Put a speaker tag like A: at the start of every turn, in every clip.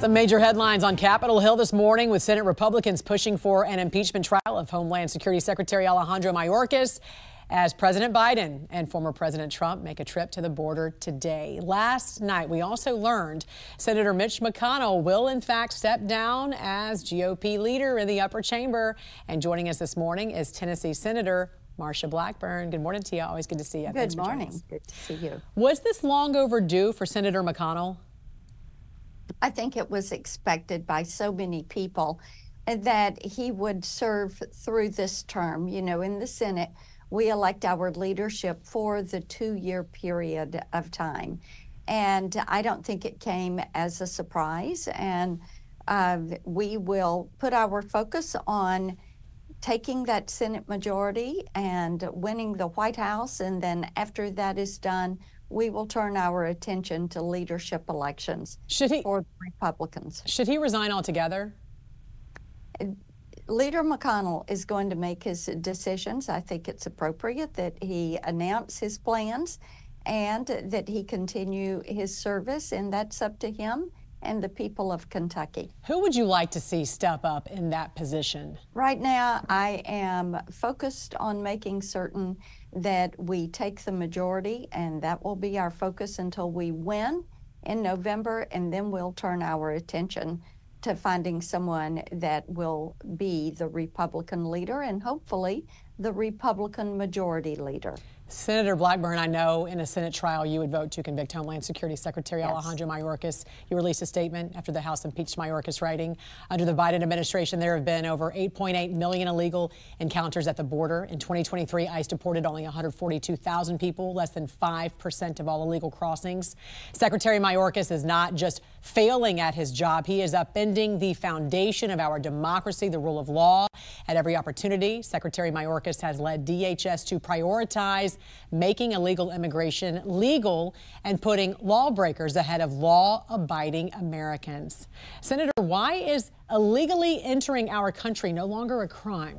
A: Some major headlines on Capitol Hill this morning with Senate Republicans pushing for an impeachment trial of Homeland Security Secretary Alejandro Mayorkas as President Biden and former President Trump make a trip to the border today. Last night, we also learned Senator Mitch McConnell will, in fact, step down as GOP leader in the upper chamber. And joining us this morning is Tennessee Senator Marsha Blackburn. Good morning to you. Always good to see you.
B: Good morning. Good to see you.
A: Was this long overdue for Senator McConnell?
B: I think it was expected by so many people that he would serve through this term. You know, in the Senate, we elect our leadership for the two year period of time. And I don't think it came as a surprise. And uh, we will put our focus on taking that Senate majority and winning the White House. And then after that is done, we will turn our attention to leadership elections
A: should he,
B: for the Republicans.
A: Should he resign altogether?
B: Uh, Leader McConnell is going to make his decisions. I think it's appropriate that he announce his plans and that he continue his service, and that's up to him and the people of Kentucky.
A: Who would you like to see step up in that position?
B: Right now, I am focused on making certain that we take the majority, and that will be our focus until we win in November, and then we'll turn our attention to finding someone that will be the Republican leader and hopefully the Republican majority leader.
A: Senator Blackburn, I know in a Senate trial you would vote to convict Homeland Security Secretary yes. Alejandro Mayorkas. You released a statement after the House impeached Mayorkas, writing, Under the Biden administration, there have been over 8.8 million illegal encounters at the border. In 2023, ICE deported only 142,000 people, less than 5% of all illegal crossings. Secretary Mayorkas is not just failing at his job, he is upending the foundation of our democracy, the rule of law. At every opportunity, Secretary Mayorkas has led DHS to prioritize making illegal immigration legal and putting lawbreakers ahead of law abiding Americans. Senator, why is illegally entering our country no longer a crime?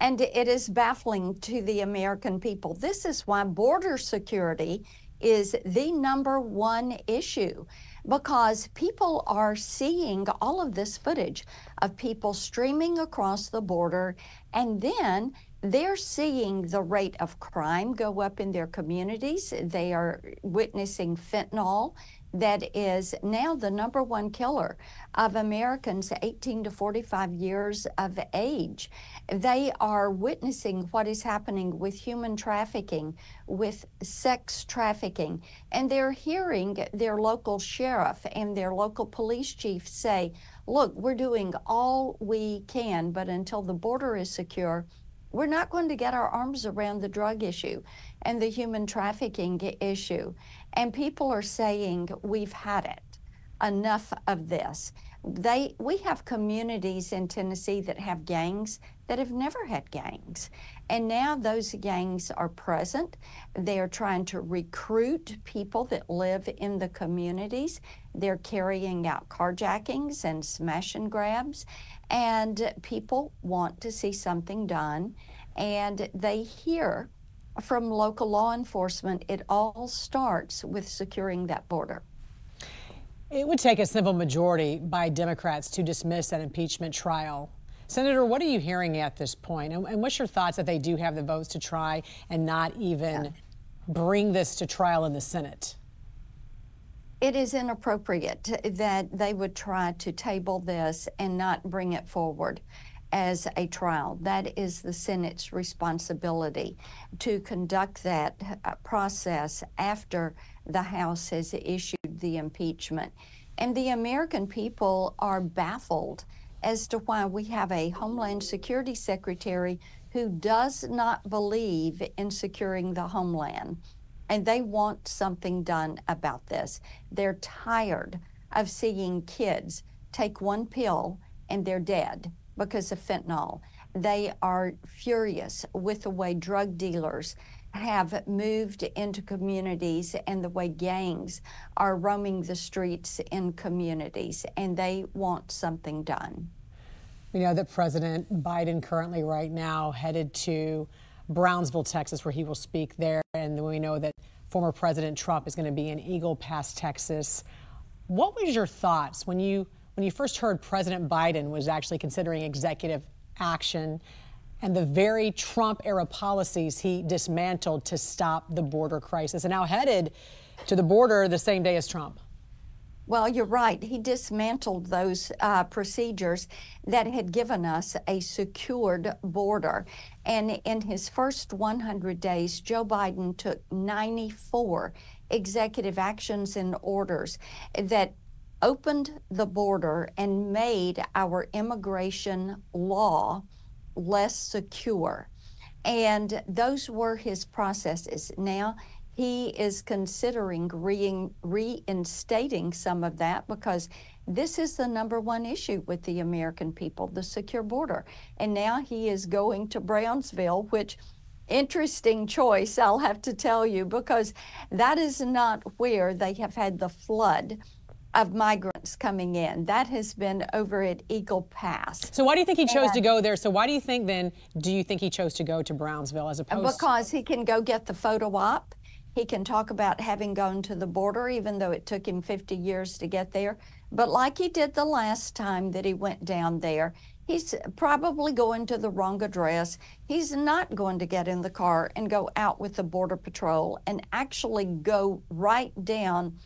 B: And it is baffling to the American people. This is why border security is the number one issue because people are seeing all of this footage of people streaming across the border and then they're seeing the rate of crime go up in their communities. They are witnessing fentanyl that is now the number one killer of Americans 18 to 45 years of age. They are witnessing what is happening with human trafficking, with sex trafficking, and they're hearing their local sheriff and their local police chief say, Look, we're doing all we can, but until the border is secure, we're not going to get our arms around the drug issue and the human trafficking issue. And people are saying, we've had it. Enough of this. They, we have communities in Tennessee that have gangs that have never had gangs. And now those gangs are present. They are trying to recruit people that live in the communities. They're carrying out carjackings and smash and grabs. And people want to see something done. And they hear from local law enforcement, it all starts with securing that border.
A: It would take a simple majority by Democrats to dismiss that impeachment trial. Senator, what are you hearing at this point? And, and what's your thoughts that they do have the votes to try and not even yeah. bring this to trial in the Senate?
B: It is inappropriate that they would try to table this and not bring it forward as a trial. That is the Senate's responsibility to conduct that uh, process after the House has issued the impeachment. And the American people are baffled as to why we have a Homeland Security Secretary who does not believe in securing the homeland. And they want something done about this. They're tired of seeing kids take one pill and they're dead because of fentanyl. They are furious with the way drug dealers have moved into communities and the way gangs are roaming the streets in communities, and they want something done.
A: We know that President Biden currently, right now, headed to Brownsville, Texas, where he will speak there. And we know that former President Trump is going to be in Eagle Pass, Texas What was your thoughts when you when you first heard President Biden was actually considering executive action and the very Trump era policies he dismantled to stop the border crisis and now headed to the border the same day as Trump?
B: Well, you're right. He dismantled those uh, procedures that had given us a secured border. And in his first 100 days, Joe Biden took 94 executive actions and orders that opened the border and made our immigration law less secure. And those were his processes. Now, he is considering re- reinstating some of that because this is the number one issue with the American people the secure border. And now he is going to Brownsville, which interesting choice, I'll have to tell you, because that is not where they have had the flood of migrants coming in. That has been over at Eagle Pass.
A: So why do you think he chose and to go there? So why do you think then, do you think he chose to go to Brownsville as opposed
B: Because he can go get the photo op. He can talk about having gone to the border, even though it took him 50 years to get there. But like he did the last time that he went down there, he's probably going to the wrong address. He's not going to get in the car and go out with the Border Patrol and actually go right down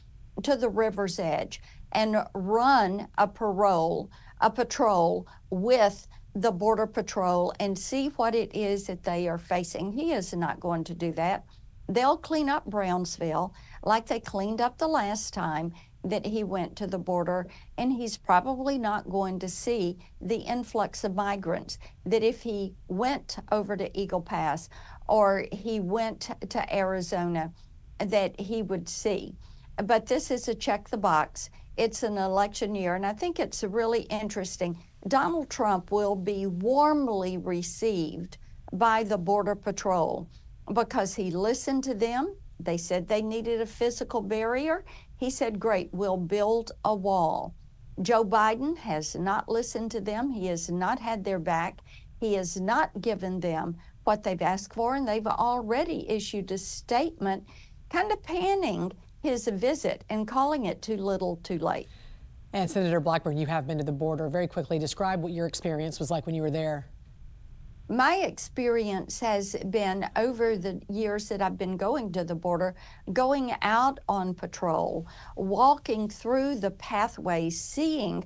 B: to the river's edge and run a parole, a patrol with the Border Patrol and see what it is that they are facing. He is not going to do that. They'll clean up Brownsville like they cleaned up the last time that he went to the border, and he's probably not going to see the influx of migrants that if he went over to Eagle Pass or he went to Arizona, that he would see. But this is a check the box. It's an election year, and I think it's a really interesting. Donald Trump will be warmly received by the Border Patrol because he listened to them. They said they needed a physical barrier. He said, Great, we'll build a wall. Joe Biden has not listened to them. He has not had their back. He has not given them what they've asked for, and they've already issued a statement kind of panning his visit and calling it too little, too late.
A: And Senator Blackburn, you have been to the border. Very quickly, describe what your experience was like when you were there
B: my experience has been over the years that I've been going to the border, going out on patrol, walking through the pathways, seeing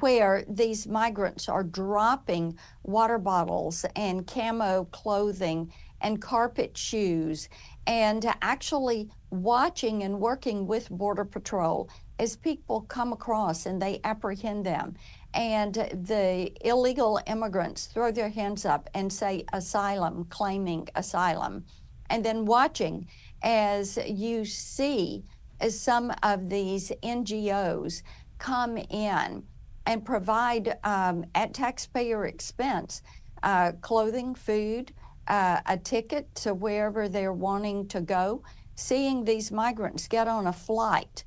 B: where these migrants are dropping water bottles and camo clothing and carpet shoes, and actually watching and working with Border Patrol as people come across and they apprehend them. And the illegal immigrants throw their hands up and say asylum, claiming asylum, and then watching as you see as some of these NGOs come in and provide um, at taxpayer expense uh, clothing, food, uh, a ticket to wherever they're wanting to go, seeing these migrants get on a flight,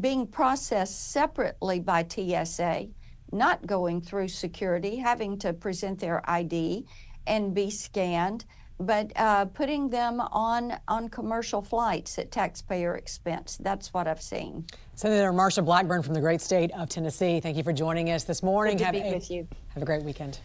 B: being processed separately by TSA not going through security, having to present their ID and be scanned, but uh, putting them on on commercial flights at taxpayer expense. That's what I've seen.
A: Senator Marsha Blackburn from the great state of Tennessee. Thank you for joining us this morning.
C: Good to
A: have
C: be
A: a,
C: with you.
A: Have a great weekend.